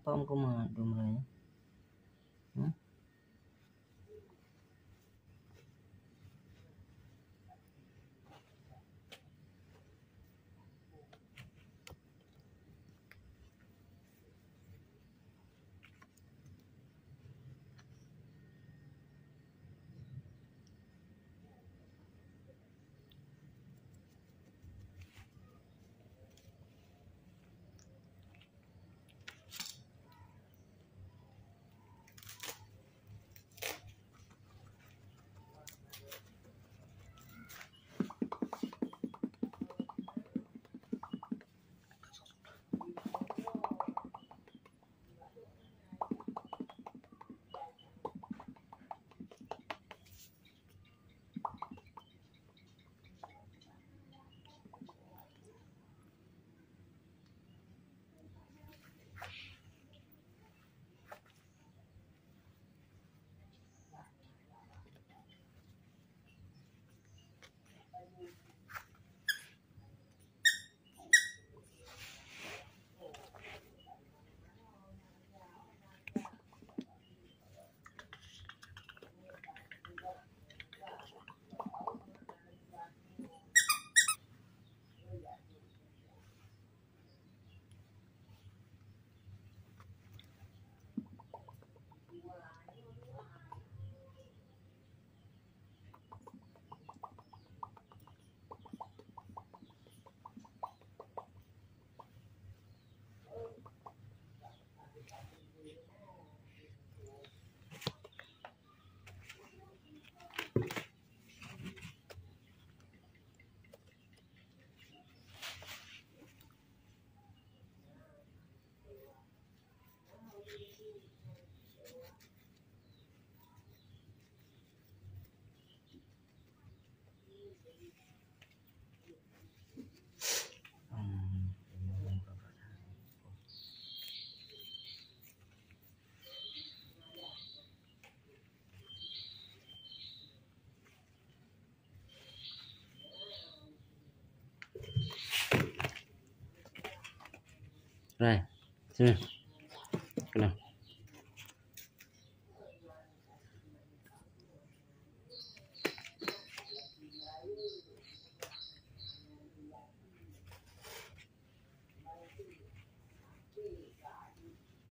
lupa aku mah dulu mulanya rồi xin nào?